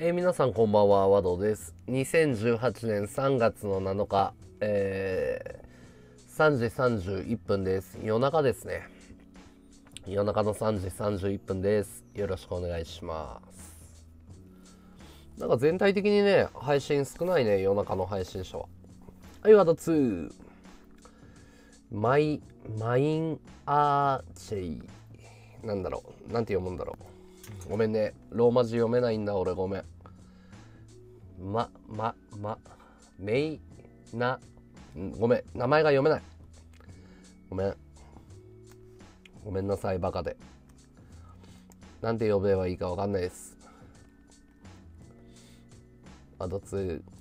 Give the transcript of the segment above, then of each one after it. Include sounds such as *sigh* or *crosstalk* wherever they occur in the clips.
えー皆さんこんばんは、和道です。2018年3月の7日、えー3時31分です。夜中ですね。夜中の3時31分です。よろしくお願いします。なんか全体的にね、配信少ないね、夜中の配信者は。はい、ワド2。マイ、マインアーチェイ。なんだろう。なんて読むんだろう。ごめんね。ローマ字読めないんだ、俺ごめん。ま、ま、ま、めいな、ごめん。名前が読めない。ごめん。ごめんなさい、バカで。なんて呼べばいいかわかんないです。アド2。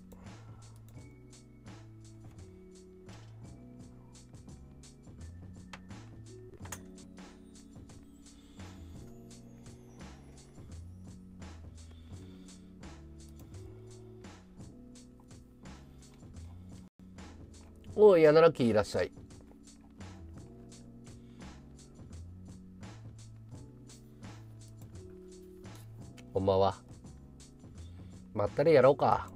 おい、ヤナラキーいらっしゃい。こんばんは。まったりやろうか。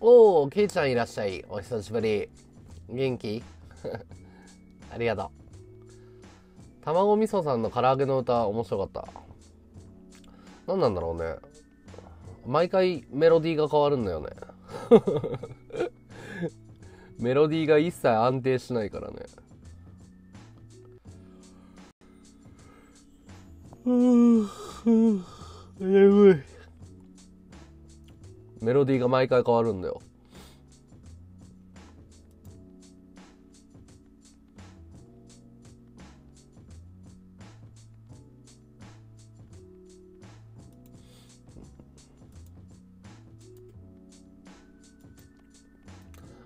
おお、ケイちゃんいらっしゃい。お久しぶり。元気？*laughs* ありがとう。卵味噌さんの唐揚げの歌面白かった。何なんだろうね。毎回メロディーが変わるんだよね。*laughs* メロディーが一切安定しないからね。う *sighs* ん眠い。メロディーが毎回変わるんだよ。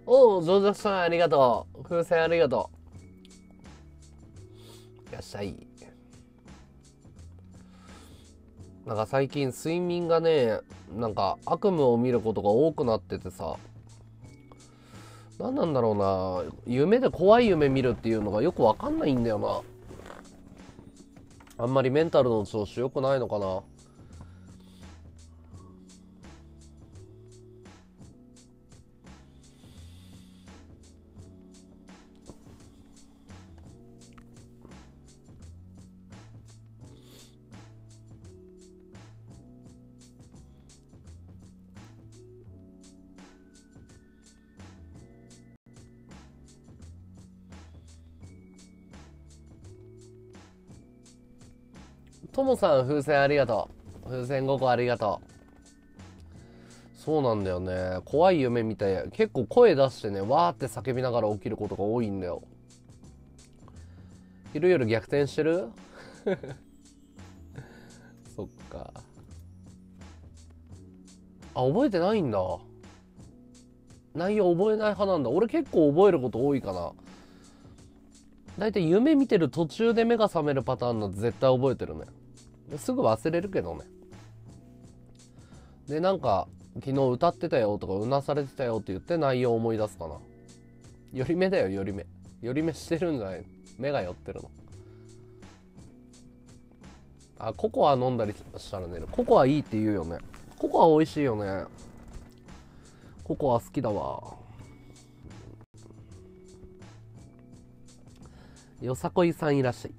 おお、ジョジョさんありがとう。風船ありがとう。いらっしゃい。なんか最近睡眠がね、なんか悪夢を見ることが多くなっててさ、何なんだろうな、夢で怖い夢見るっていうのがよくわかんないんだよな。あんまりメンタルの調子良くないのかな。ともさん風船ありがとう。風船5個ありがとう。そうなんだよね。怖い夢見て結構声出してねわーって叫びながら起きることが多いんだよ。昼夜逆転してる？*laughs* そっか。あ覚えてないんだ。内容覚えない派なんだ。俺結構覚えること多いかな。大体夢見てる途中で目が覚めるパターンの絶対覚えてるね。すぐ忘れるけどね。でなんか昨日歌ってたよとかうなされてたよって言って内容を思い出すかな。寄り目だよ寄り目。寄り目してるんじゃない目が寄ってるの。あココア飲んだりしたらねココアいいって言うよね。ココア美味しいよね。ココア好きだわ。よさこいさんいらっしゃい。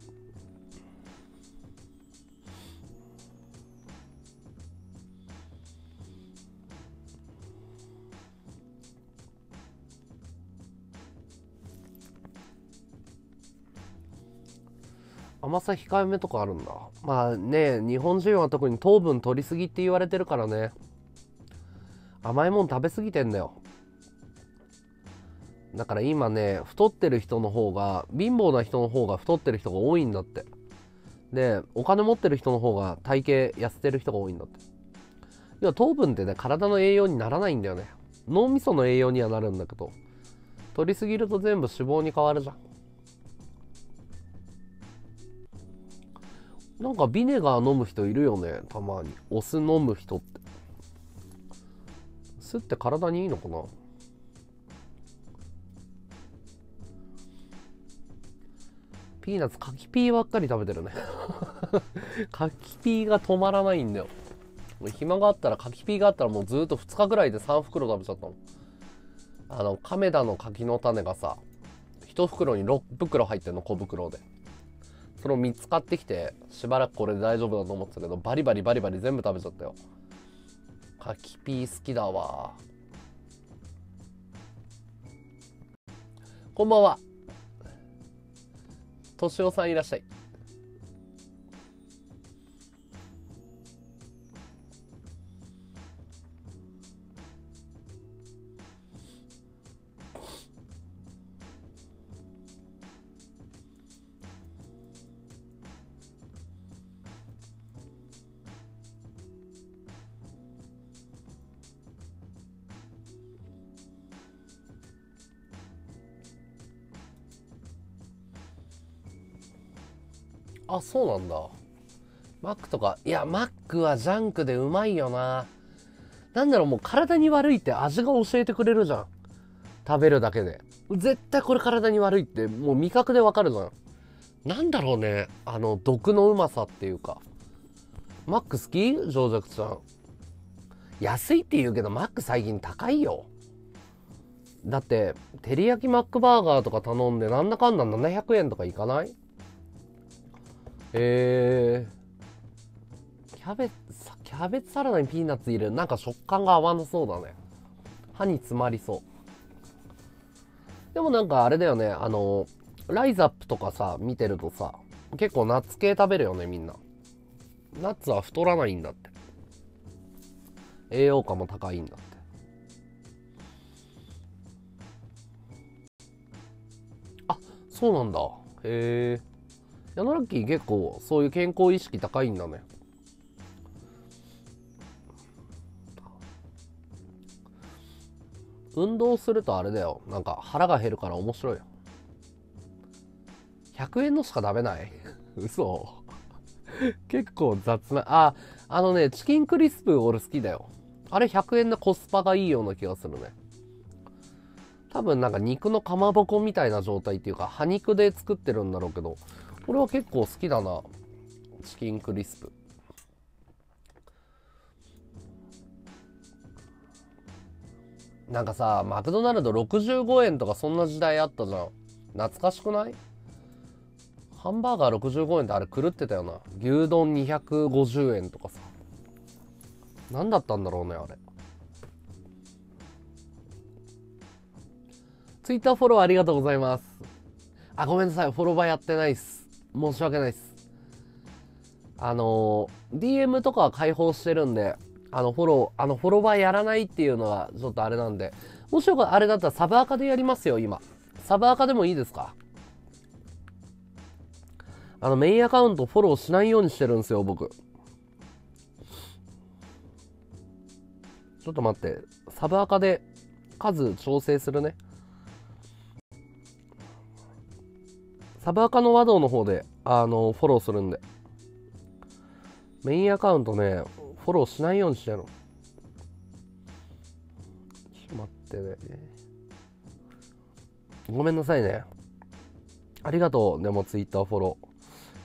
甘さ控えめとかあるんだ。まあね日本人は特に糖分取りすぎって言われてるからね。甘いもん食べ過ぎてんだよ。だから今ね太ってる人の方が貧乏な人の方が太ってる人が多いんだって。でお金持ってる人の方が体型痩せてる人が多いんだって。要は糖分ってね体の栄養にならないんだよね。脳みその栄養にはなるんだけど取りすぎると全部脂肪に変わるじゃん。なんかビネガー飲む人いるよねたまに。お酢飲む人って。酢って体にいいのかな？ピーナッツ柿ピーばっかり食べてるね。*laughs* 柿ピーが止まらないんだよ。暇があったら柿ピーがあったらもうずっと2日ぐらいで3袋食べちゃったの。あの亀田の柿の種がさ1袋に6袋入ってんの小袋で。それを3つ買ってきてしばらくこれで大丈夫だと思ってたけどバリバリバリバリ全部食べちゃったよ。柿ピー好きだわこんばんは。敏夫さんいらっしゃい。そうなんだ。マックとかいやマックはジャンクでうまいよな。なんだろうもう体に悪いって味が教えてくれるじゃん。食べるだけで。絶対これ体に悪いってもう味覚でわかるじゃん。なんだろうねあの毒のうまさっていうか。マック好き上弱ちゃん。安いって言うけどマック最近高いよ。だって照り焼きマックバーガーとか頼んでなんだかんだ700円とかいかない？えー、キャベツキャベツサラダにピーナッツ入れる。なんか食感が合わなそうだね。歯に詰まりそう。でもなんかあれだよね。あのライズアップとかさ見てるとさ結構ナッツ系食べるよねみんな。ナッツは太らないんだって。栄養価も高いんだって。あそうなんだ。へえヤノラッキー結構そういう健康意識高いんだね。運動するとあれだよ。なんか腹が減るから面白いよ。100円のしか食べない？*laughs* 嘘。結構雑な。ああのねチキンクリスプ俺好きだよ。あれ100円のコスパがいいような気がするね。多分なんか肉のかまぼこみたいな状態っていうか葉肉で作ってるんだろうけどこれは結構好きだな。チキンクリスプ。なんかさマクドナルド65円とかそんな時代あったじゃん。懐かしくない？ハンバーガー65円ってあれ狂ってたよな。牛丼250円とかさ。何だったんだろうねあれ。ツイッターフォローありがとうございます。あごめんなさい。フォロバーやってないっす。申し訳ないです。あの、DM とかは開放してるんで、あの、フォロー、あの、フォロワーやらないっていうのは、ちょっとあれなんで、もしよかあれだったらサブアカでやりますよ、今。サブアカでもいいですか？あの、メインアカウントフォローしないようにしてるんですよ、僕。ちょっと待って、サブアカで数調整するね。サブアカの和道の方で、あの、フォローするんで。メインアカウントね、フォローしないようにしてるの。ちょっと待ってね。ごめんなさいね。ありがとう。でもツイッターフォロー。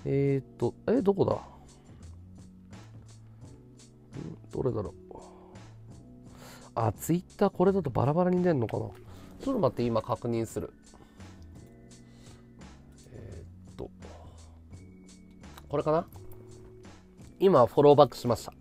えー、っと、え、どこだ？どれだろう？あ、ツイッターこれだとバラバラに出んのかな？ちょっと待って、今確認する。これかな？今フォローバックしました。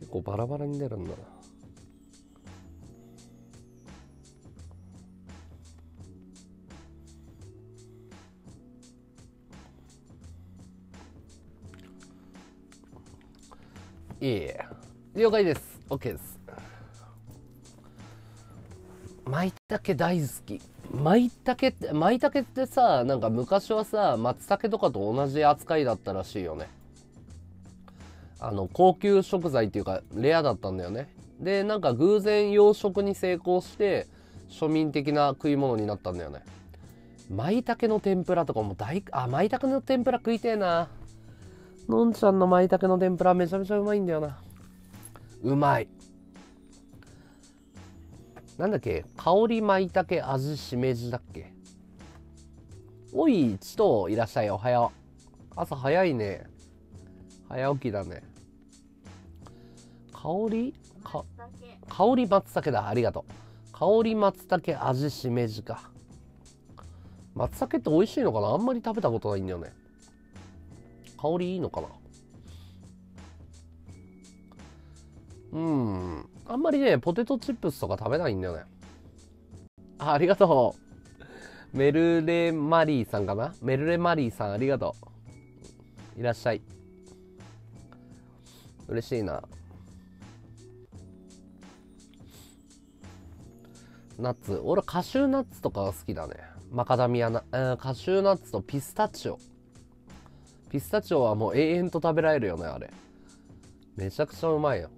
結構バラバラに出るんだな。いえ了解です。OK です。舞茸大好き。舞茸って舞茸ってさなんか昔はさ松茸とかと同じ扱いだったらしいよね。あの高級食材っていうかレアだったんだよね。でなんか偶然養殖に成功して庶民的な食い物になったんだよね。舞茸の天ぷらとかも大あ舞茸の天ぷら食いてえな。のんちゃんの舞茸の天ぷらめちゃめちゃうまいんだよな。うまい。なんだっけ？香り舞茸味しめじだっけ？おいちといらっしゃいおはよう。朝早いね。早起きだね。香り？か香り松茸だ。ありがとう。香り松茸味しめじか。松茸って美味しいのかな？あんまり食べたことないんだよね。香りいいのかな？うん。あんまりねポテトチップスとか食べないんだよね。あありがとう。メルレマリーさんかな？メルレマリーさんありがとう。いらっしゃい。嬉しいな。ナッツ。俺カシューナッツとかが好きだね。マカダミアナ、えー、カシューナッツとピスタチオ。ピスタチオはもう永遠と食べられるよねあれ。めちゃくちゃうまいよ。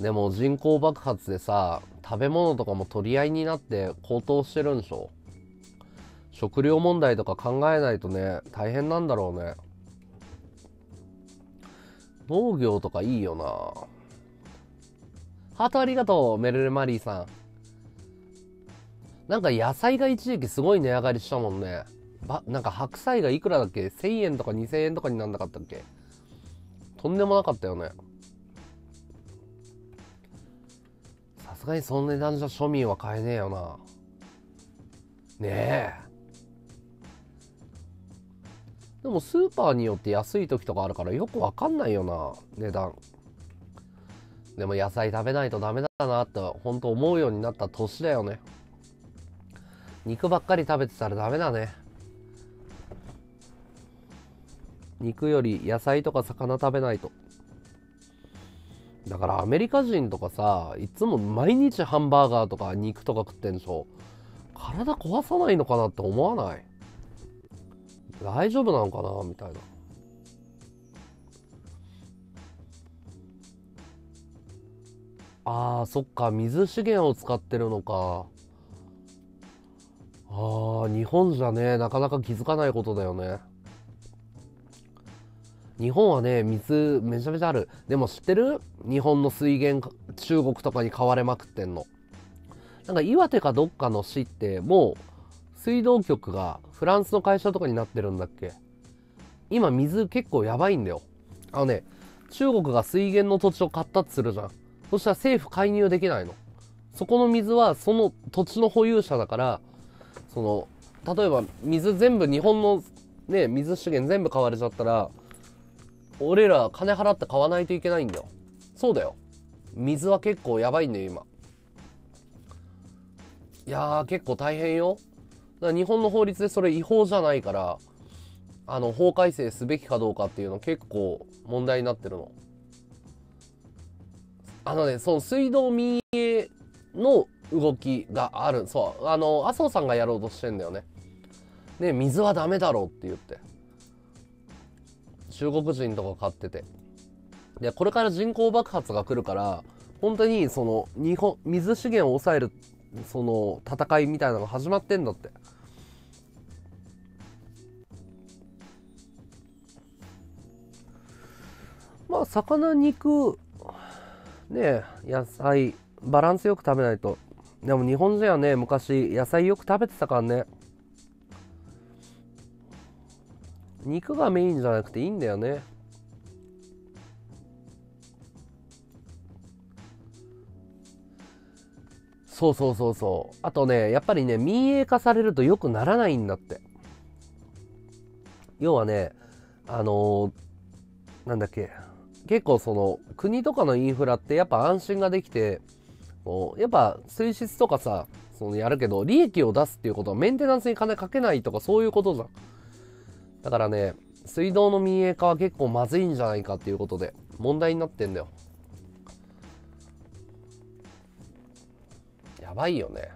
でも人口爆発でさ食べ物とかも取り合いになって高騰してるんでしょ。食料問題とか考えないとね大変なんだろうね。農業とかいいよな。ハートありがとうメルルマリーさん。なんか野菜が一時期すごい値上がりしたもんね。ばなんか白菜がいくらだっけ？1000円とか2000円とかになんなかったっけ？とんでもなかったよね。さすがにその値段じゃ庶民は買えねえよな。ねえ。でもスーパーによって安い時とかあるからよくわかんないよな値段。でも野菜食べないとダメだなって本当思うようになった年だよね。肉ばっかり食べてたらダメだね。肉より野菜とか魚食べないと。だからアメリカ人とかさいつも毎日ハンバーガーとか肉とか食ってんでしょ。体壊さないのかなって思わない？大丈夫なのかな？みたいな。あーそっか水資源を使ってるのか。あー日本じゃねなかなか気づかないことだよね。日本はね水めちゃめちゃある。でも知ってる？日本の水源中国とかに買われまくってんの。なんか岩手かどっかの市ってもう水道局がフランスの会社とかになってるんだっけ。今水結構やばいんだよ。あのね中国が水源の土地を買ったってするじゃん。そしたら政府介入できないの。そこの水はその土地の保有者だからその例えば水全部日本のね水資源全部買われちゃったら俺ら金払って買わないといけないんだよ。そうだよ。水は結構やばいんだよ今。いやー結構大変よ。だから日本の法律でそれ違法じゃないからあの法改正すべきかどうかっていうの結構問題になってるの。あのねその水道民営の動きがある。そうあの麻生さんがやろうとしてんだよね。で水はダメだろうって言って。中国人とか買ってて。でこれから人口爆発が来るから本当にその日本水資源を抑えるその戦いみたいなのが始まってんだって。まあ魚肉ね野菜バランスよく食べないと。でも日本人はね昔野菜よく食べてたからね。肉がメインじゃなくていいんだよね。そうそうそうそう。あとねやっぱりね民営化されると良くならないんだって。要はねあのーなんだっけ結構その国とかのインフラってやっぱ安心ができてやっぱ水質とかさそのやるけど利益を出すっていうことはメンテナンスに金かけないとかそういうことじゃん。だからね水道の民営化は結構まずいんじゃないかっていうことで問題になってんだよ。やばいよね。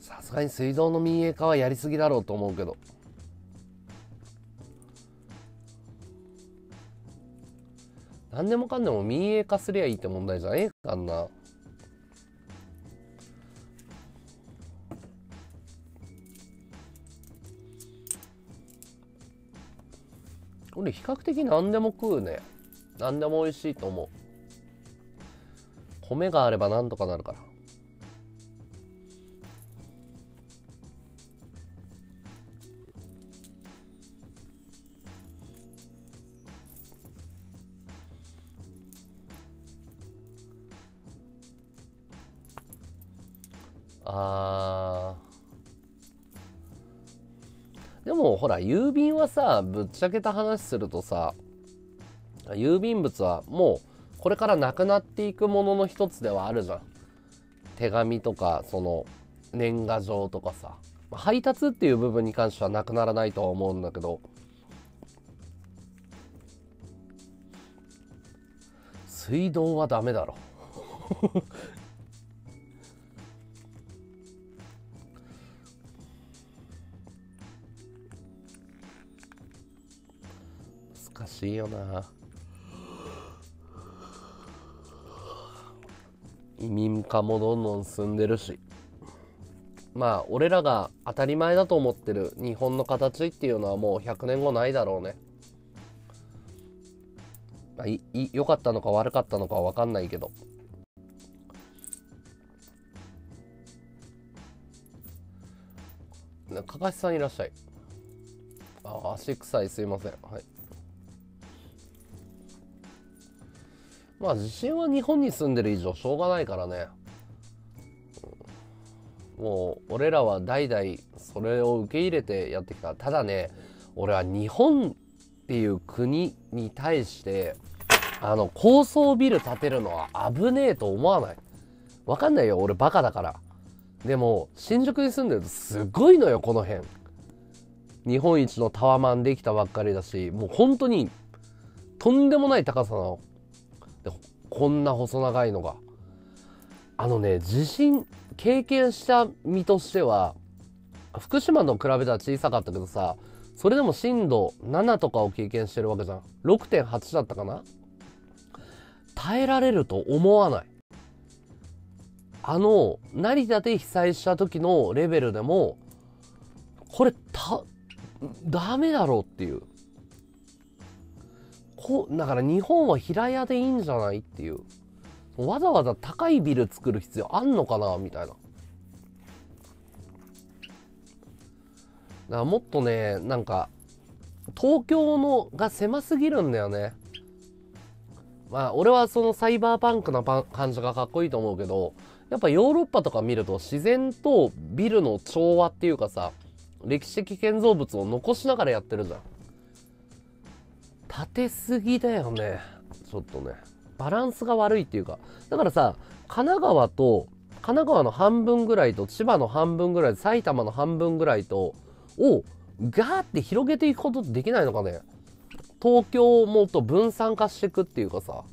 さすがに水道の民営化はやりすぎだろうと思うけど。何でもかんでも民営化すりゃいいって問題じゃねえかんな。俺比較的何でも食うね。何でも美味しいと思う。米があれば何とかなるから。あー。でもほら郵便はさぶっちゃけた話するとさ郵便物はもうこれからなくなっていくものの一つではあるじゃん。手紙とかその年賀状とかさ。配達っていう部分に関してはなくならないとは思うんだけど。水道はダメだろ。難しいよな。移民化もどんどん進んでるし。まあ俺らが当たり前だと思ってる日本の形っていうのはもう100年後ないだろうね、まあ、い良かったのか悪かったのかは分かんないけど。かかしさんいらっしゃい。あ足臭いすいません。はい。まあ地震は日本に住んでる以上しょうがないからね。もう俺らは代々それを受け入れてやってきた。ただね俺は日本っていう国に対してあの高層ビル建てるのは危ねえと思わない。わかんないよ俺バカだから。でも新宿に住んでるとすごいのよこの辺。日本一のタワマンできたばっかりだしもう本当にとんでもない高さなのこんな細長いのが。あのね地震経験した身としては福島の比べたら小さかったけどさそれでも震度7とかを経験してるわけじゃん。6.8だったかな？耐えられると思わない。あの成田で被災した時のレベルでもこれたダメだろうっていう。こだから日本は平屋でいいんじゃないっていう。わざわざ高いビル作る必要あんのかなみたいな。だからもっとねなんか東京のが狭すぎるんだよね。まあ俺はそのサイバーパンクな感じがかっこいいと思うけどやっぱヨーロッパとか見ると自然とビルの調和っていうかさ歴史的建造物を残しながらやってるじゃん。立てすぎだよね。ちょっとね。バランスが悪いっていうか。だからさ神奈川と神奈川の半分ぐらいと千葉の半分ぐらい埼玉の半分ぐらいとをガーって広げていくことってできないのかね。東京をもっと分散化していくっていうかさ。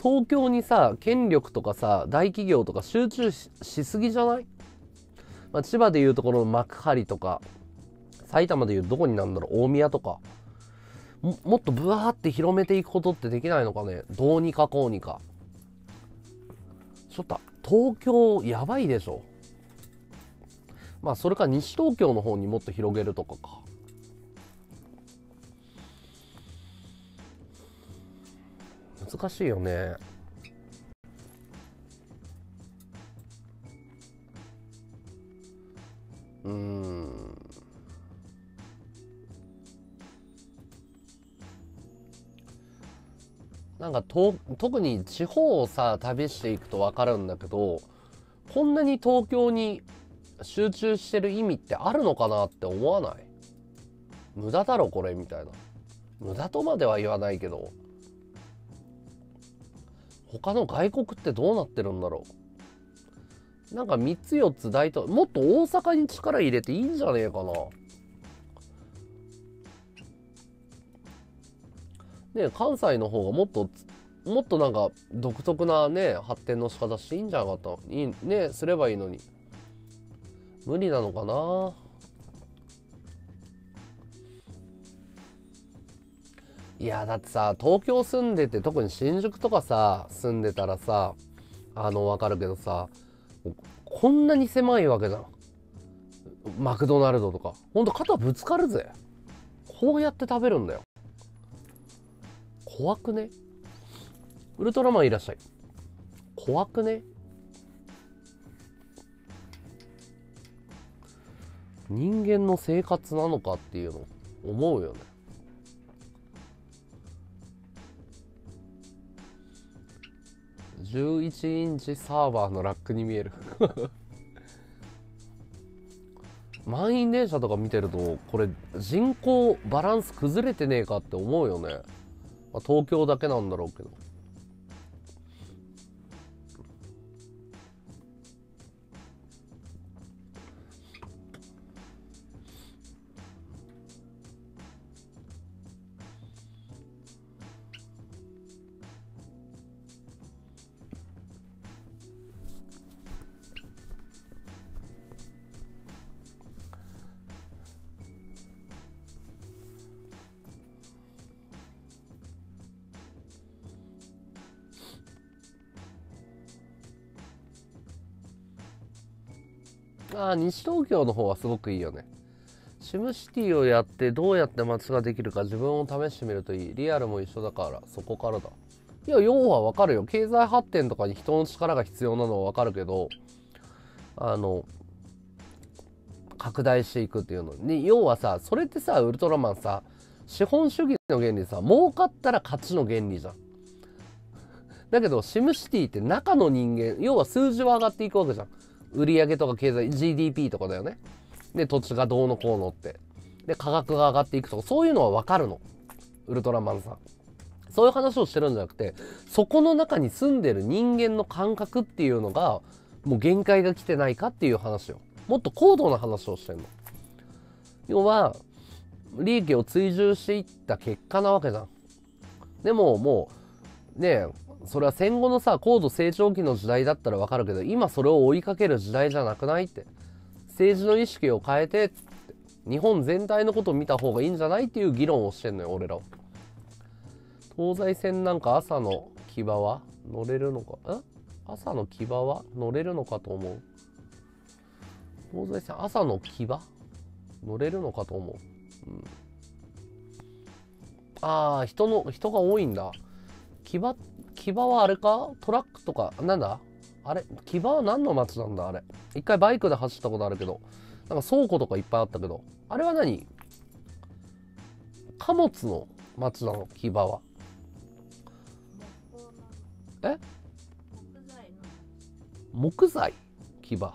東京にさ権力とかさ大企業とか集中しすぎじゃない、まあ、千葉でいうところの幕張とか埼玉でいうどこになんだろう？大宮とかもっとブワーって広めていくことってできないのかね？どうにかこうにか。ちょっと東京やばいでしょ。まあそれか西東京の方にもっと広げるとかか。難しいよね。うん。なんかと特に地方をさ旅していくと分かるんだけどこんなに東京に集中してる意味ってあるのかなって思わない？無駄だろこれみたいな。無駄とまでは言わないけど。他の外国ってどうなってるんだろう？なんか3つ4つ大都もっと大阪に力入れていいんじゃねえかな？ね関西の方がもっともっとなんか独特なね発展の仕方していいんじゃなかった？いいねすればいいのに。無理なのかな？いやだってさ東京住んでて特に新宿とかさ住んでたらさあの分かるけどさこんなに狭いわけじゃん。マクドナルドとか。ほんと肩ぶつかるぜ。こうやって食べるんだよ。怖くね？ウルトラマンいらっしゃい。怖くね？人間の生活なのかっていうの思うよね。11インチサーバーのラックに見える。*laughs* 満員電車とか見てるとこれ人口バランス崩れてねえかって思うよね、まあ、東京だけなんだろうけど。あ西東京の方はすごくいいよね。シムシティをやってどうやって街ができるか自分を試してみるといい。リアルも一緒だからそこからだ。いや要はわかるよ。経済発展とかに人の力が必要なのはわかるけどあの拡大していくっていうの。に要はさそれってさウルトラマンさ資本主義の原理さ儲かったら勝ちの原理じゃん。だけどシムシティって中の人間要は数字は上がっていくわけじゃん。売上とか経済 GDP とかだよね。で土地がどうのこうのって。で価格が上がっていくとかそういうのは分かるの。ウルトラマンさん。そういう話をしてるんじゃなくてそこの中に住んでる人間の感覚っていうのがもう限界が来てないかっていう話をもっと高度な話をしてるの。要は利益を追従していった結果なわけじゃん。でももうねそれは戦後のさ高度成長期の時代だったらわかるけど今それを追いかける時代じゃなくないって。政治の意識を変えて日本全体のことを見た方がいいんじゃないっていう議論をしてんのよ俺ら東西線なんか朝の騎馬は乗れるのか？ん朝の騎馬は乗れるのかと思う。東西線朝の騎馬乗れるのかと思う、うん、ああ人の人が多いんだ。騎馬騎馬はあれか？トラックとかなんだ？あれ？騎馬は何の街なんだあれ？一回バイクで走ったことあるけどなんか倉庫とかいっぱいあったけどあれは何？貨物の街なの？騎馬は。え？木材。騎馬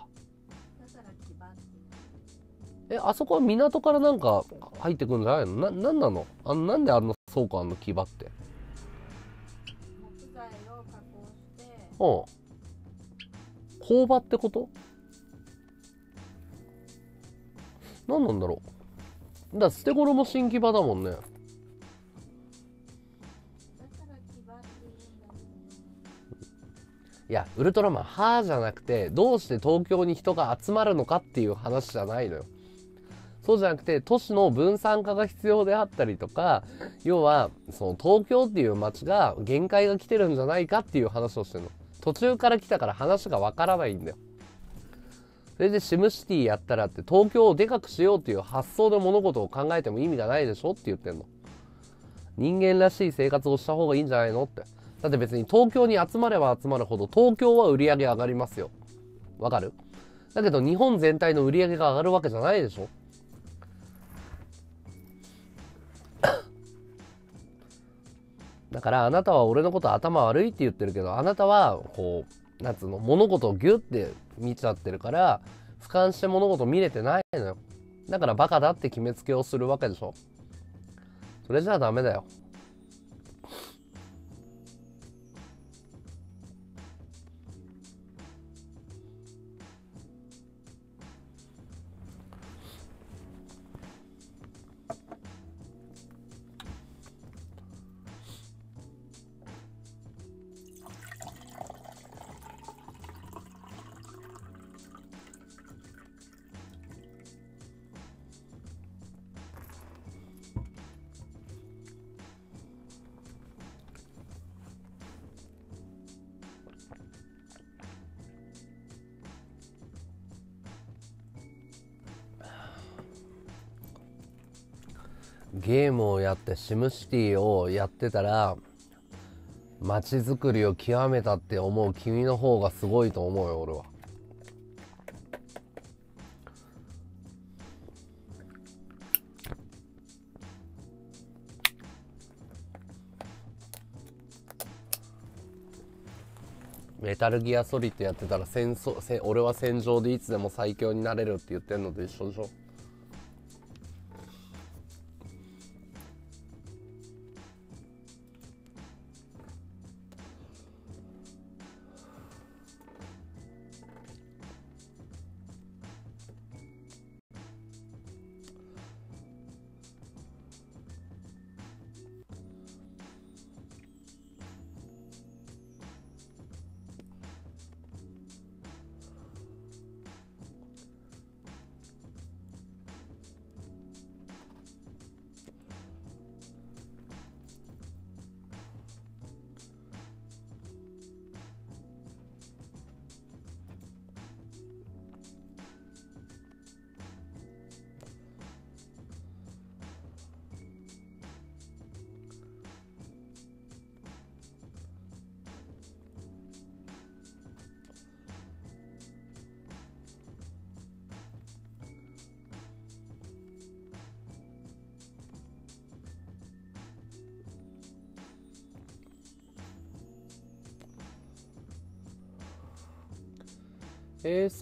えあそこは港からなんか入ってくるんじゃないの？ななんなの？あのなんであの倉庫あの？騎馬って。うん。工場ってこと？何なんだろう。だ捨て頃も新木場だもんね。いやウルトラマン「は」じゃなくてどうして東京に人が集まるのかっていう話じゃないのよ。そうじゃなくて都市の分散化が必要であったりとか要はその東京っていう街が限界が来てるんじゃないかっていう話をしてるの途中から来たから話がわからないんだよ。それでシムシティやったらって東京をでかくしようっていう発想で物事を考えても意味がないでしょって言ってんの。人間らしい生活をした方がいいんじゃないのって。だって別に東京に集まれば集まるほど東京は売り上げ上がりますよ。わかる？だけど日本全体の売り上げが上がるわけじゃないでしょ。だからあなたは俺のこと頭悪いって言ってるけどあなたはこうなんつうの物事をギュッて見ちゃってるから俯瞰して物事見れてないのよ。だからバカだって決めつけをするわけでしょ。それじゃあダメだよ。ゲームをやってシムシティをやってたら街づくりを極めたって思う君の方がすごいと思うよ俺は。メタルギアソリッドやってたら戦争せ俺は戦場でいつでも最強になれるって言ってんのと一緒でしょ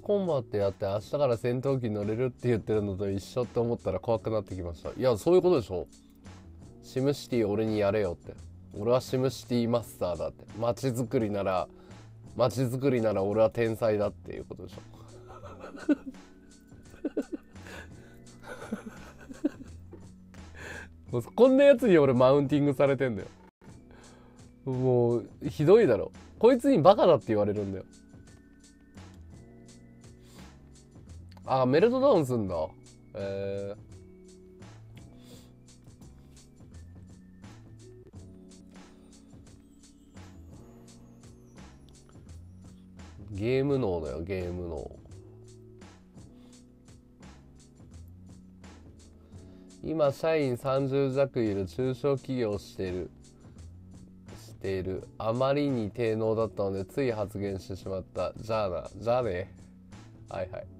コンバットやって明日から戦闘機乗れるって言ってるのと一緒って思ったら怖くなってきました。いやそういうことでしょ。シムシティ俺にやれよって。俺はシムシティマスターだって。街づくりなら街づくりなら俺は天才だっていうことでしょ。*laughs* もうこんなやつに俺マウンティングされてんだよ。もうひどいだろ。こいつにバカだって言われるんだよ。あ、メルトダウンすんだ。えー、ゲーム脳だよ、ゲーム脳。今、社員30弱いる中小企業してる。している。あまりに低能だったので、つい発言してしまった。じゃあな。じゃあね。はいはい。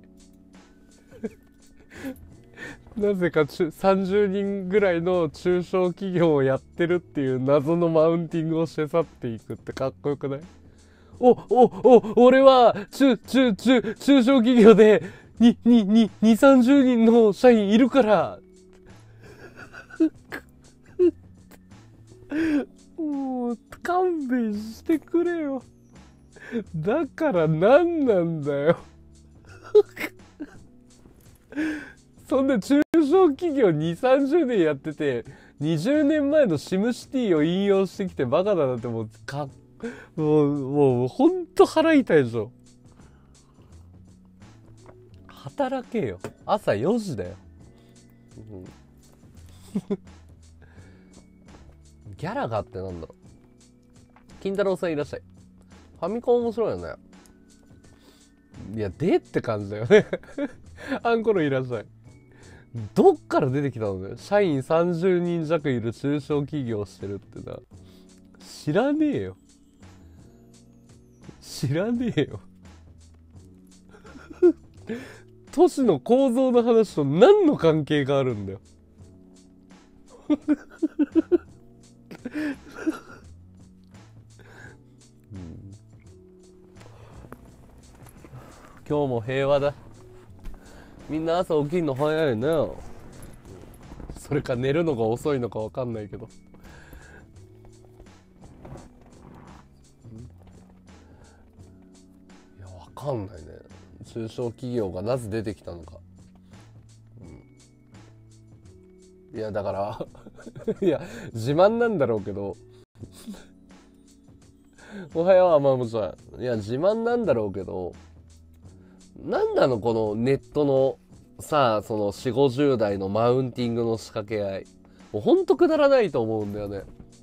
なぜか30人ぐらいの中小企業をやってるっていう謎のマウンティングをして去っていくってかっこよくない？お、お、お、俺は中、中、中、中小企業でに、に、に、2、30人の社員いるから。もう勘弁してくれよ。だから何なんだよ。そんな中小企業2、30年やってて、20年前のシムシティを引用してきてバカだなってもう、かもう、もう、ほんと腹痛いでしょ。働けよ。朝4時だよ。うん、ギャラがあってなんだろう。金太郎さんいらっしゃい。ファミコン面白いよね。いや、でって感じだよね *laughs* あんころいらっしゃい。どっから出てきたのね？社員30人弱いる中小企業してるってな。知らねえよ。知らねえよ。*laughs* 都市の構造の話と何の関係があるんだよ。*laughs* うん、今日も平和だ。みんな朝起きるの早いね。それか寝るのが遅いのか分かんないけど。いや分かんないね。中小企業がなぜ出てきたのか、いやだから *laughs* いや自慢なんだろうけど。*laughs* おはよう、まもちゃん。いや、自慢なんだろうけど、なんなのこのネットのさあ、その4、50代のマウンティングの仕掛け合い。もうほんとくだらないと思うんだよね。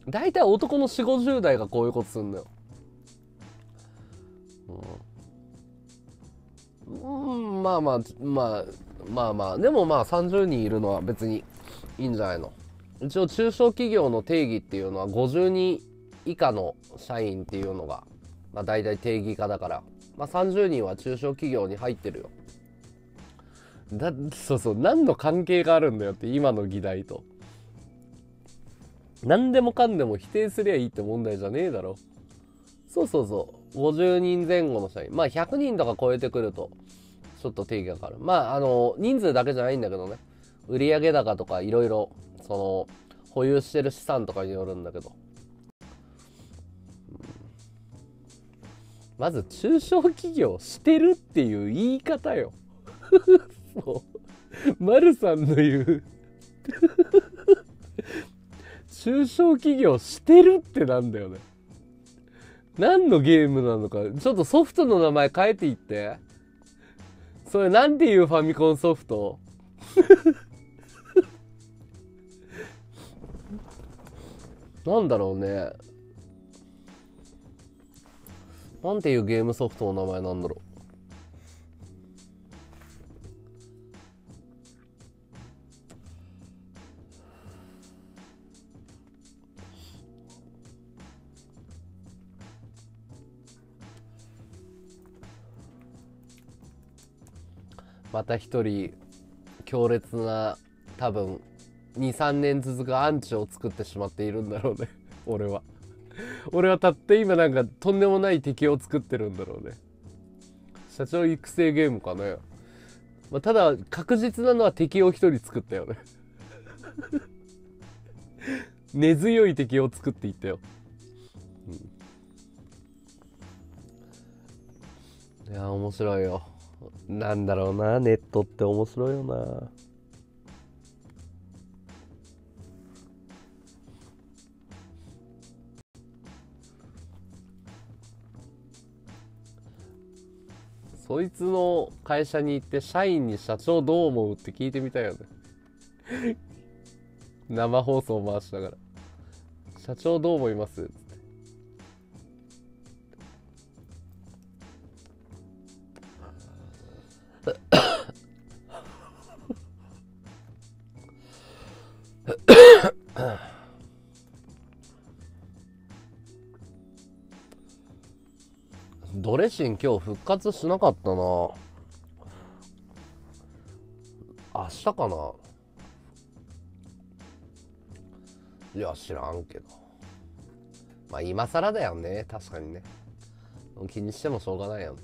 大体男の4、50代がこういうことすんだよ。うん、うん、まあまあ、まあ、まあまあ、でもまあ30人いるのは別にいいんじゃないの。一応中小企業の定義っていうのは50人以下の社員っていうのが、まあ大体定義化だから、まあ30人は中小企業に入ってるよ。だそうそう何の関係があるんだよって今の議題と。何でもかんでも否定すりゃいいって問題じゃねえだろ。そうそうそう。50人前後の社員。まあ100人とか超えてくるとちょっと定義が変わる。まああの人数だけじゃないんだけどね。売上高とかいろいろその保有してる資産とかによるんだけど。まず中小企業してるっていう言い方よ *laughs* そう。丸さんの言う *laughs* 中小企業してるってなんだよね。何のゲームなのか、ちょっとソフトの名前変えていって。それなんていうファミコンソフト？*laughs* なんだろうね。なんていうゲームソフトの名前なんだろう。また一人強烈な多分23年続くアンチを作ってしまっているんだろうね俺は俺はたって今なんかとんでもない敵を作ってるんだろうね。社長育成ゲームかね、まあ、ただ確実なのは敵を一人作ったよね。*laughs* 根強い敵を作っていったよ、うん、いや面白いよ。なんだろうな。ネットって面白いよな。そいつの会社に行って社員に社長どう思うって聞いてみたいよね。生放送回しながら。社長どう思います？ドレッシン今日復活しなかったな。明日かな。いや知らんけど。まあ今更だよね。確かにね。気にしてもしょうがないよね。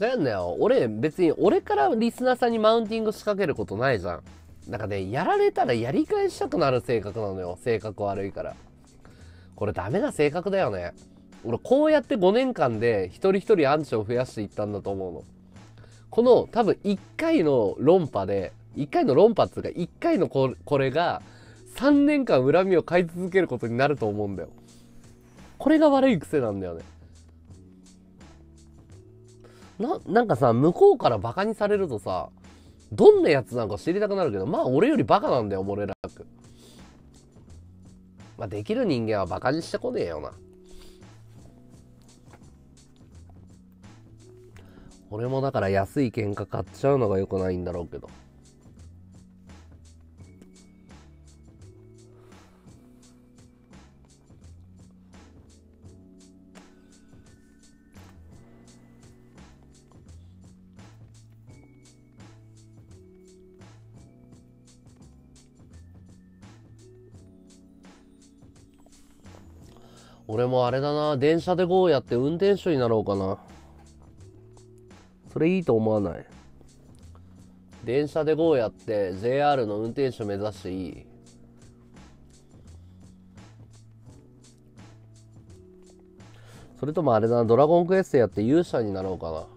なんだよ俺別に俺からリスナーさんにマウンティング仕掛けることないじゃん。なんかねやられたらやり返したくなる性格なのよ。性格悪いから。これダメな性格だよね。俺こうやって5年間で一人一人アンチを増やしていったんだと思うの。この多分1回の論破で1回の論破っていうか1回のこれが3年間恨みを買い続けることになると思うんだよ。これが悪い癖なんだよね。な、なんかさ、向こうからバカにされるとさ、どんなやつなんか知りたくなるけど、まあ俺よりバカなんだよ、漏れなく。まあできる人間はバカにしてこねえよな。俺もだから安い喧嘩買っちゃうのが良くないんだろうけど。俺もあれだな。電車で GO やって運転手になろうかな。それいいと思わない？電車で GO やって JR の運転手目指していい？それともあれだな。ドラゴンクエストやって勇者になろうかな。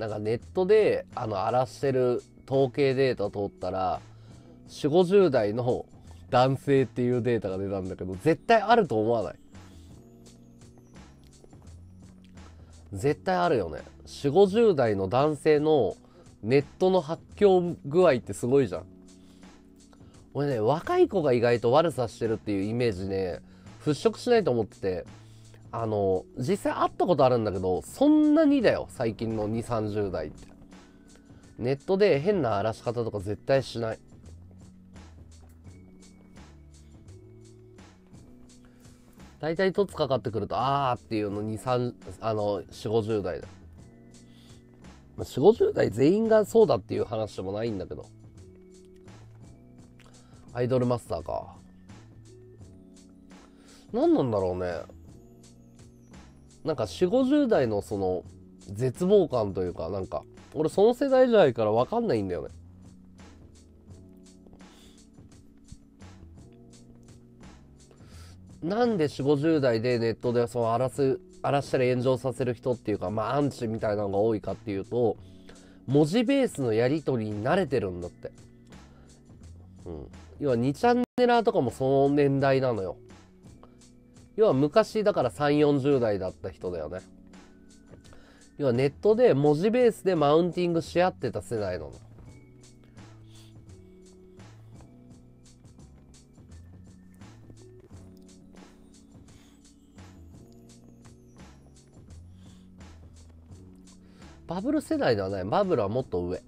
なんかネットであの荒らしてる統計データ取ったら4 5 0代の男性っていうデータが出たんだけど絶対あると思わない。絶対あるよね。4 5 0代の男性のネットの発狂具合ってすごいじゃん。俺ね若い子が意外と悪さしてるっていうイメージね払拭しないと思ってて。あの実際会ったことあるんだけどそんなにだよ最近の2 3 0代って。ネットで変な荒らし方とか絶対しない。大体凸かかってくるとあーっていうの23あの4 5 0代だ。4 5 0代全員がそうだっていう話でもないんだけど。アイドルマスターか。何なんだろうね。なんか4 5 0代のその絶望感というかなんか俺その世代じゃないから分かんないんだよね。なんで4 5 0代でネットでその荒らす荒らしたら炎上させる人っていうかまあアンチみたいなのが多いかっていうと文字ベースのやり取りに慣れてるんだって、うん、要は2チャンネラーとかもその年代なのよ。要は昔だから3 4 0代だった人だよね。要はネットで文字ベースでマウンティングし合ってた世代なの。バブル世代ではない。バブルはもっと上。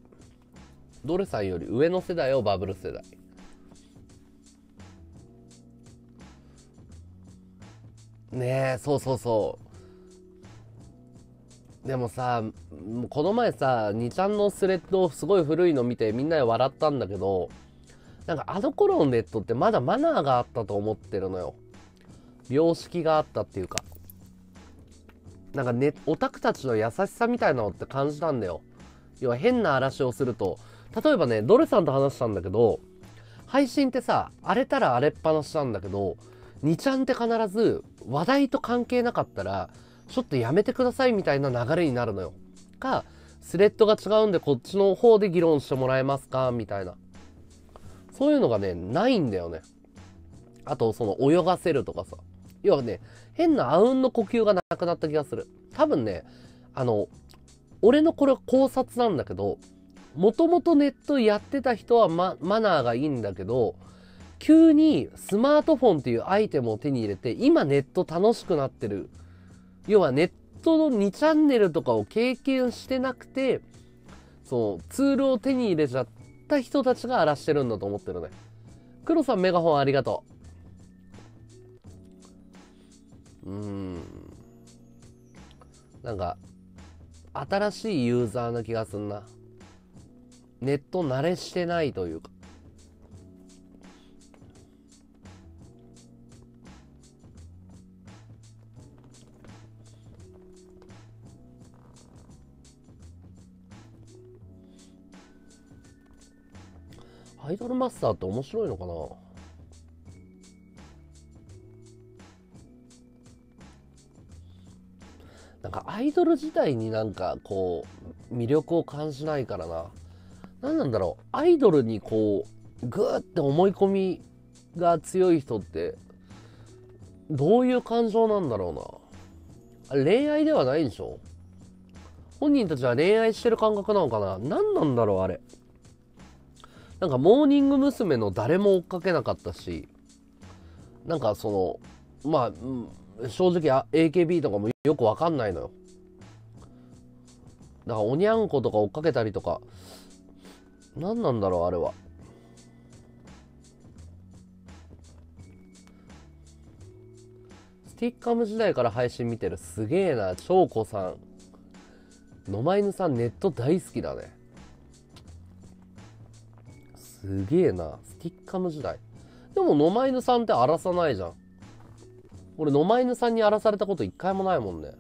ドレさんより上の世代をバブル世代。ねえそうそうそう。でもさこの前さ2ちゃんのスレッドすごい古いの見てみんなで笑ったんだけどなんかあの頃のネットってまだマナーがあったと思ってるのよ。良識があったっていうか。なんかねオタクたちの優しさみたいなのって感じたんだよ。要は変な嵐をすると。例えばねドレさんと話したんだけど配信ってさ荒れたら荒れっぱなしなんだけど2ちゃんって必ず話題と関係なかったらちょっとやめてくださいみたいな流れになるのよ。かスレッドが違うんでこっちの方で議論してもらえますかみたいな。そういうのがね、ないんだよね。あと、その泳がせるとかさ。要はね、変なあうんの呼吸がなくなった気がする。多分ね、あの、俺のこれは考察なんだけど、もともとネットやってた人はママナーがいいんだけど、急にスマートフォンっていうアイテムを手に入れて、今ネット楽しくなってる。要はネットの2チャンネルとかを経験してなくて、そう、ツールを手に入れちゃった人たちが荒らしてるんだと思ってるね。黒さんメガホンありがとう。うーん。なんか、新しいユーザーな気がすんな。ネット慣れしてないというか。アイドルマスターって面白いのかな？なんかアイドル自体になんかこう魅力を感じないからな。何なんだろう？アイドルにこうグーって思い込みが強い人ってどういう感情なんだろうな？恋愛ではないんでしょ？本人たちは恋愛してる感覚なのかな？何なんだろうあれ？なんかモーニング娘。の誰も追っかけなかったしなんかそのまあ正直 AKB とかもよくわかんないのよ。だからおにゃんことか追っかけたりとか何なんだろうあれは。スティッカム時代から配信見てるすげえな長子さん。野間犬さんネット大好きだね。すげえな。スティッカム時代。でも野間犬さんって荒らさないじゃん。俺野間犬さんに荒らされたこと一回もないもんね。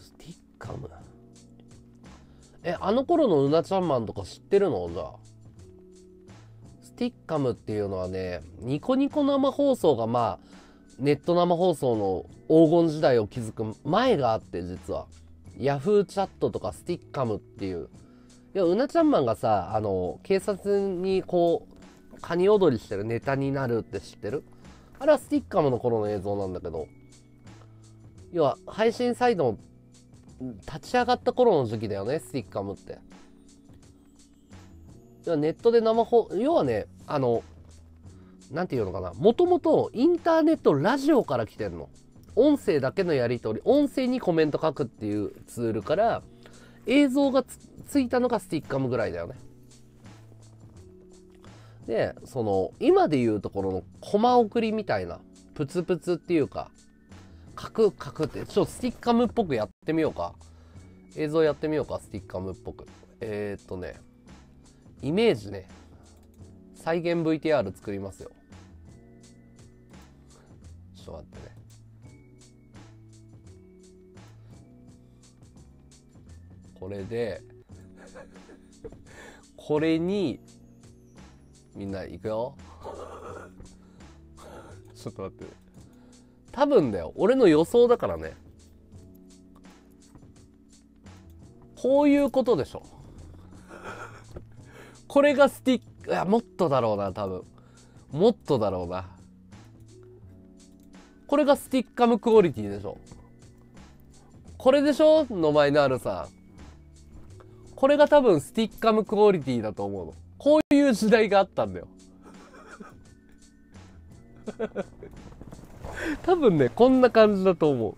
スティッカムえあの頃のうなちゃんマンとか知ってるの？じゃあ。スティッカムっていうのはねニコニコ生放送がまあネット生放送の黄金時代を築く前があって実は。ヤフーチャットとかスティッカムっていう。いやうなちゃんマンがさあの警察にこうカニ踊りしてるネタになるって知ってる？あれはスティッカムの頃の映像なんだけど。要は配信サイトの立ち上がった頃の時期だよねスティッカムって。要はネットで生放要はねあのなんていうのかな。もともとインターネットラジオから来てんの。音声だけのやり取り。音声にコメント書くっていうツールから映像がついたのがスティッカムぐらいだよね。でその今でいうところのコマ送りみたいなプツプツっていうかカクカクってちょっとスティッカムっぽくやってみようか。映像やってみようかスティッカムっぽく。えー、っとねイメージね。再現 VTR 作りますよ。と待ってね。これでこれにみんな行くよ。*laughs* ちょっと待って。多分だよ。俺の予想だからね。こういうことでしょ。これがスティックいやもっとだろうな多分。もっとだろうな。これがスティッカムクオリティでしょ。これでしょ？の前のあるさこれが多分スティッカムクオリティだと思うの。こういう時代があったんだよ。*laughs* 多分ねこんな感じだと思う。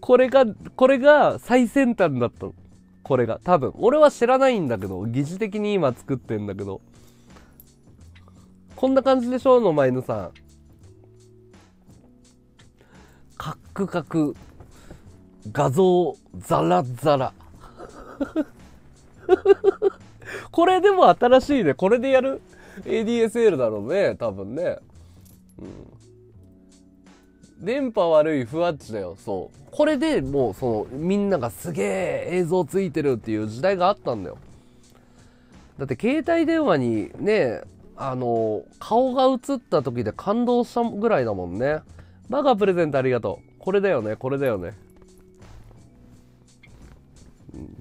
これがこれが最先端だったの。これが。多分。俺は知らないんだけど疑似的に今作ってんだけど。こんな感じでしょ？の前のさ。んカクカク画像ザラザラ。*laughs* これでも新しいね。これでやる？ADSL だろうね多分ね。うん。電波悪いふわっちだよ。そう。これでもうそのみんながすげえ映像ついてるっていう時代があったんだよ。だって携帯電話にねあの顔が映った時で感動したぐらいだもんね。バカプレゼントありがとう。これだよね。これだよね、うん、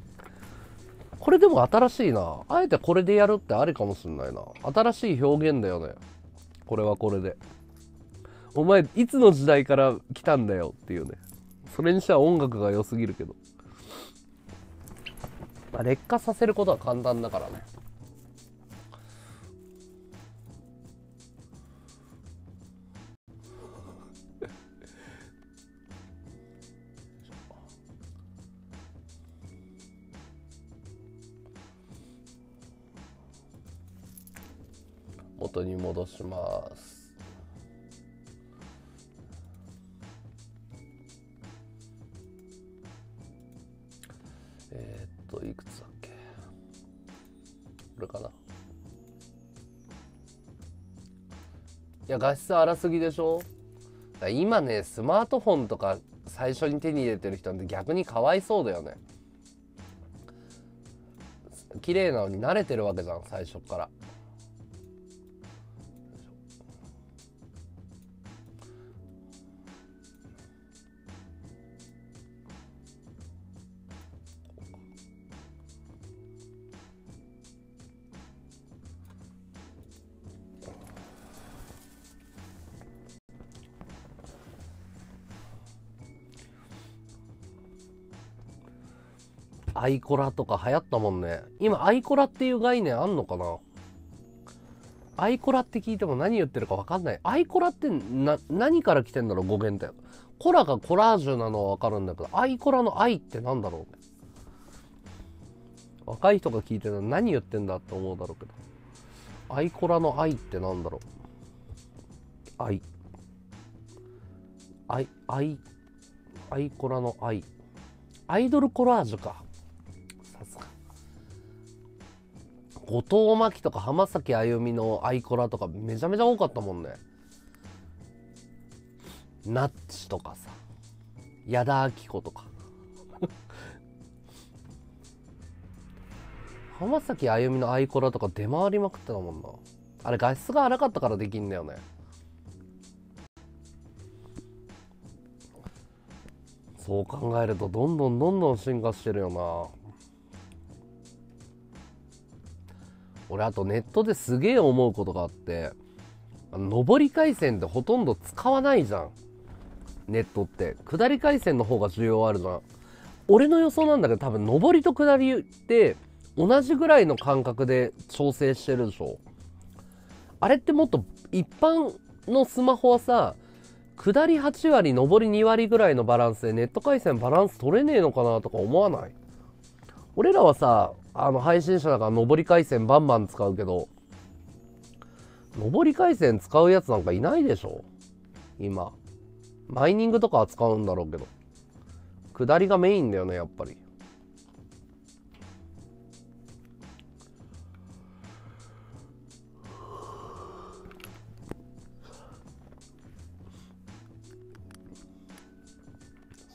これでも新しいな。あえてこれでやるってありかもしんないな。新しい表現だよね。これはこれで。お前いつの時代から来たんだよっていうね。それにしては音楽が良すぎるけど、まあ、劣化させることは簡単だからね。元に戻します。えっといくつだっけ？これかな。いや画質荒すぎでしょ？今ねスマートフォンとか最初に手に入れてる人って逆にかわいそうだよね。綺麗なのに慣れてるわけじゃん最初から。アイコラとか流行ったもんね。今、アイコラっていう概念あんのかな？アイコラって聞いても何言ってるか分かんない。アイコラってな、何から来てんだろう？語源って。コラがコラージュなのは分かるんだけど、アイコラのアイってなんだろう？若い人が聞いてるの何言ってんだって思うだろうけどアイコラのアイってなんだろう？アイ愛愛アイコラの愛アイドルコラージュか後藤真希とか浜崎あゆみのアイコラとかめちゃめちゃ多かったもんね。ナッチとかさ。矢田亜希子とか。*laughs* 浜崎あゆみのアイコラとか出回りまくってたもんな。あれ画質が荒かったからできんだよね。そう考えるとどんどんどんどん進化してるよな。俺あとネットですげえ思うことがあって上り回線ってほとんど使わないじゃん。ネットって。下り回線の方が需要あるじゃん。俺の予想なんだけど多分上りと下りって同じぐらいの感覚で調整してるでしょ。あれってもっと一般のスマホはさ下り8割上り2割ぐらいのバランスでネット回線バランス取れねえのかなとか思わない？俺らはさあの配信者だから上り回線バンバン使うけど上り回線使うやつなんかいないでしょ？今。マイニングとかは使うんだろうけど。下りがメインだよねやっぱり。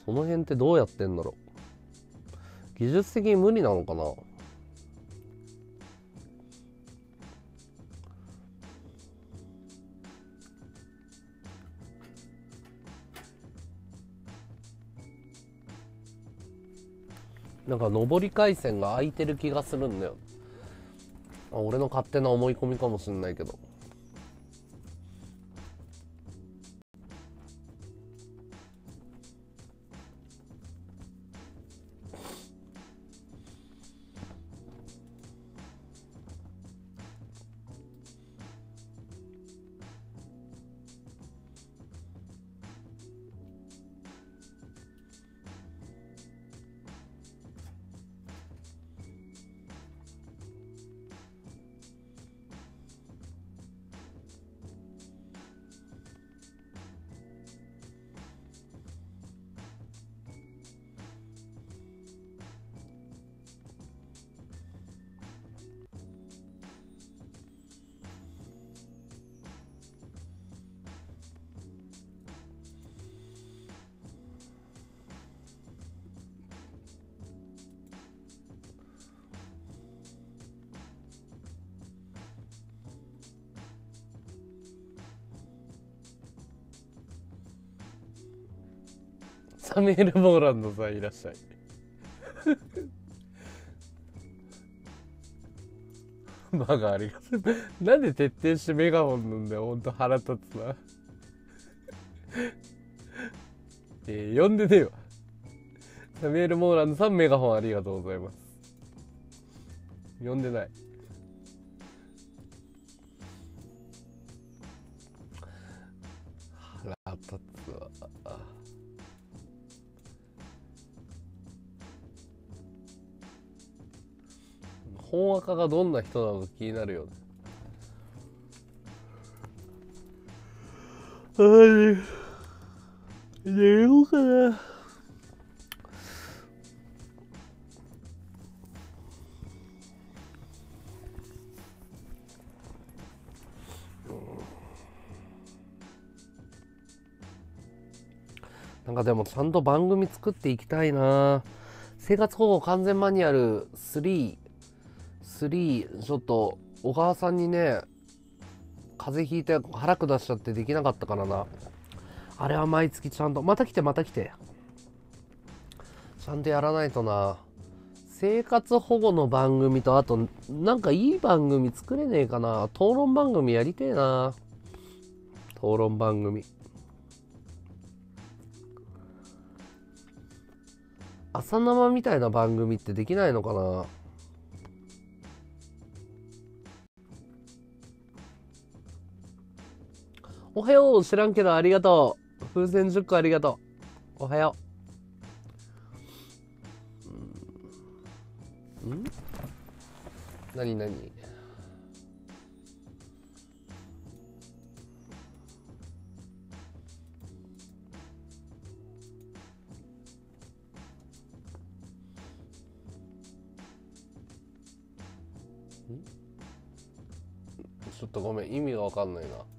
その辺ってどうやってんだろう？技術的に無理なのかな？なんか上り回線が空いてる気がするんだよ。あ俺の勝手な思い込みかもしんないけど。サミュエル・モーランドさんいらっしゃい。*laughs* バカありがとう。なんで徹底してメガホンなんだよほんと腹立つな。*laughs* えー、呼んでねえわ。サミュエル・モーランドさんメガホンありがとうございます。呼んでない。本赤がどんな人なのか気になるよね。はい寝ようかな。なんかでもちゃんと番組作っていきたいな。生活保護完全マニュアル3 3ちょっと小川さんにね風邪ひいて腹下しちゃってできなかったからな。あれは毎月ちゃんとまた来てまた来て。ちゃんとやらないとな。生活保護の番組とあとなんかいい番組作れねえかな。討論番組やりてえな。討論番組。朝生みたいな番組ってできないのかな。おはよう。知らんけどありがとう。風船10個ありがとう。おはよう。うん？何何？ちょっとごめん。意味が分かんないな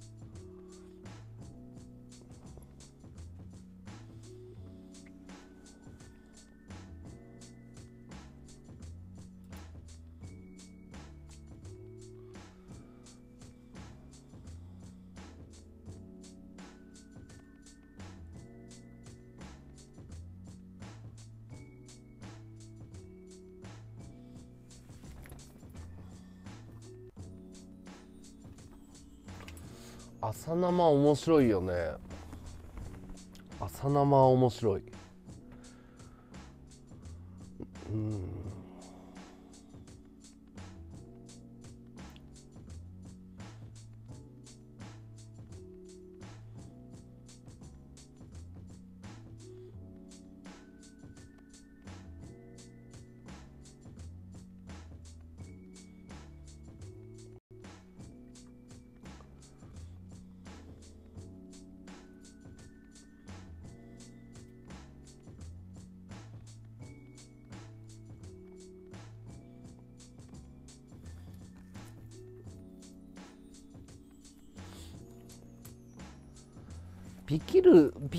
朝生面白いよね。朝生面白い。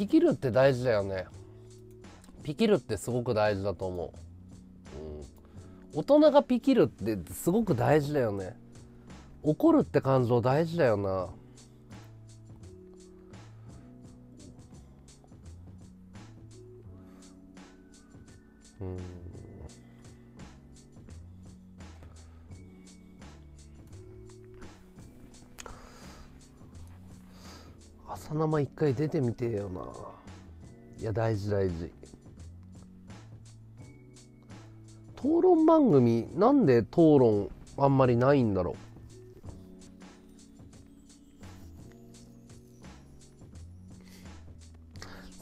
ピキるって大事だよね。ピキるってすごく大事だと思う、うん、大人がピキるってすごく大事だよね。怒るって感情大事だよな。朝生一回出てみてよな。いや大事大事。討論番組なんで討論あんまりないんだろう。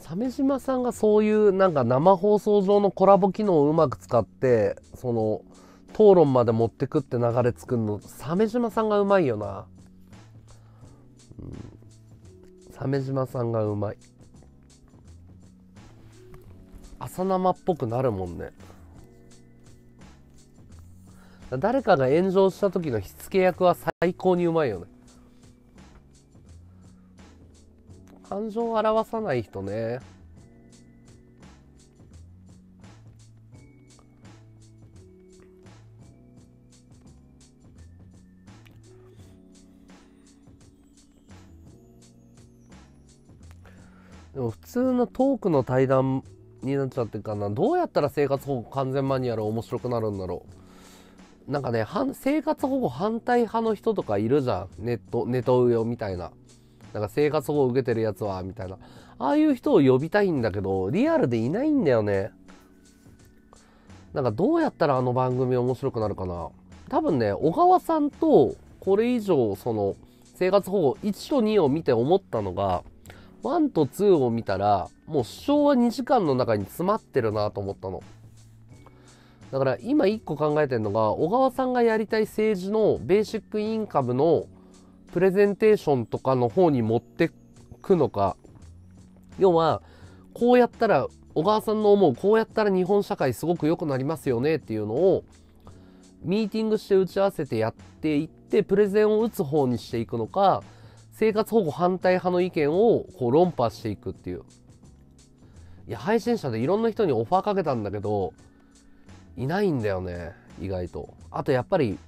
鮫島さんがそういうなんか生放送上のコラボ機能をうまく使ってその討論まで持ってくって流れ作るの鮫島さんがうまいよな、うん。鮫島さんがうまい。朝生っぽくなるもんね。誰かが炎上した時の火付け役は最高にうまいよね。感情を表さない人ね。でも普通のトークの対談になっちゃってるかな。どうやったら生活保護完全マニュアル面白くなるんだろう。なんかね生活保護反対派の人とかいるじゃん。ネットネトウヨみたいな。なんか生活保護受けてるやつはみたいな。ああいう人を呼びたいんだけどリアルでいないんだよね。なんかどうやったらあの番組面白くなるかな。多分ね小川さんとこれ以上その生活保護1と2を見て思ったのが1と2を見たら、もう昭和2時間の中に詰まってるなと思ったの。だから今1個考えてるのが、小川さんがやりたい政治のベーシックインカムのプレゼンテーションとかの方に持ってくのか。要は、こうやったら、小川さんの思う、こうやったら日本社会すごく良くなりますよねっていうのを、ミーティングして打ち合わせてやっていって、プレゼンを打つ方にしていくのか、生活保護反対派の意見をこう論破していくっていう。いや、配信者でいろんな人にオファーかけたんだけど、いないんだよね、意外と。あとやっぱり、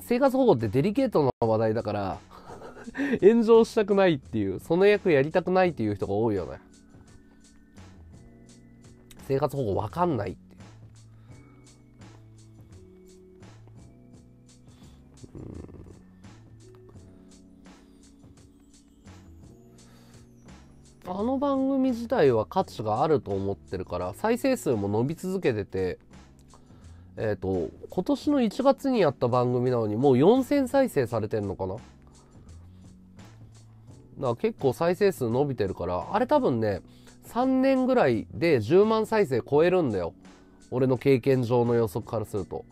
生活保護ってデリケートな話題だから *laughs* 炎上したくないっていう、その役やりたくないっていう人が多いよね。生活保護わかんないあの番組自体は価値があると思ってるから再生数も伸び続けててえっ、ー、と今年の1月にやった番組なのにもう4000再生されてんのかな？だから結構再生数伸びてるからあれ多分ね3年ぐらいで10万再生超えるんだよ。俺の経験上の予測からすると。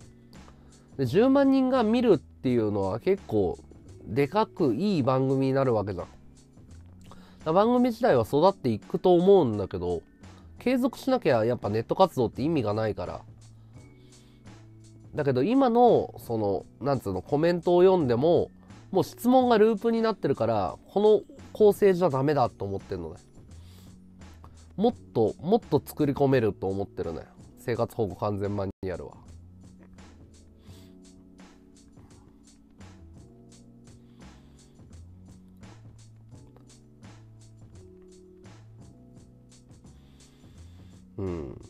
で10万人が見るっていうのは結構でかくいい番組になるわけじゃん。番組自体は育っていくと思うんだけど継続しなきゃやっぱネット活動って意味がないから。だけど今のそのなんつうのコメントを読んでももう質問がループになってるからこの構成じゃダメだと思ってるのね。もっともっと作り込めると思ってるね生活保護完全マニュアルは。うん。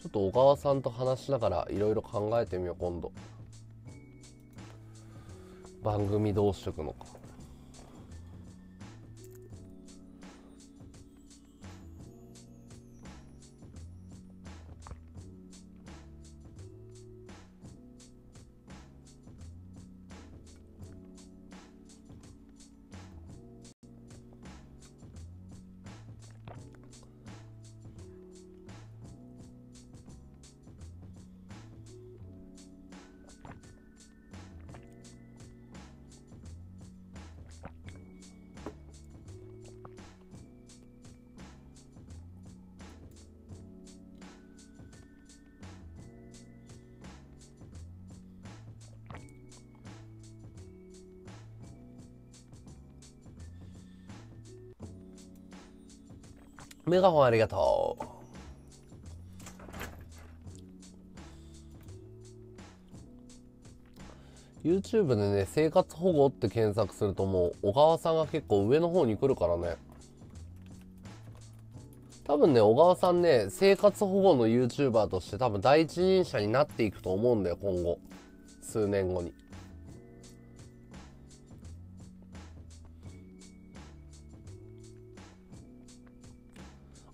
ちょっと小川さんと話しながらいろいろ考えてみよう今度。番組どうしとくの。かメガホンありがとう。YouTube でね生活保護って検索するともう小川さんが結構上の方に来るからね。多分ね小川さんね生活保護の YouTuber として多分第一人者になっていくと思うんだよ今後。数年後に。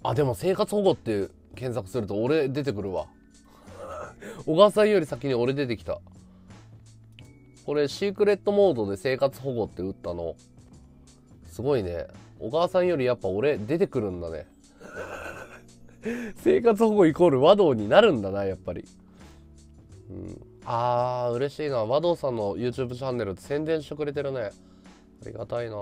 あでも生活保護って検索すると俺出てくるわ。*laughs* 小川さんより先に俺出てきた。これシークレットモードで生活保護って打ったの。すごいね。小川さんよりやっぱ俺出てくるんだね。*laughs* 生活保護イコール和道になるんだなやっぱり、うん、あー嬉しいな。和道さんの YouTube チャンネル宣伝してくれてるね。ありがたいな。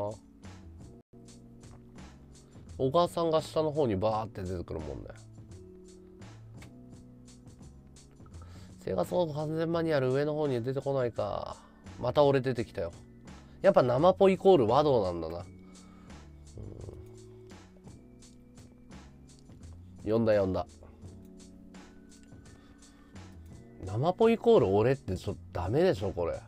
小川さんが下の方にバーって出てくるもんね。生活保護完全マニュアル上の方に出てこないか。また俺出てきたよ。やっぱ生ポイコール和道なんだな、うん、読んだ読んだ。生ポイコール俺ってちょっとダメでしょこれ。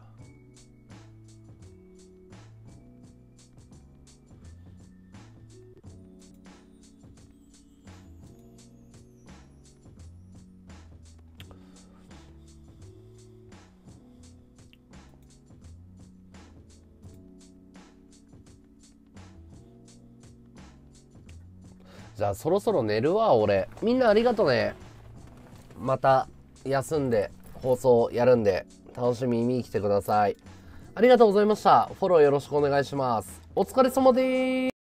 じゃあそろそろ寝るわ俺。みんなありがとね。また休んで放送やるんで楽しみに見に来てください。ありがとうございました。フォローよろしくお願いします。お疲れ様です。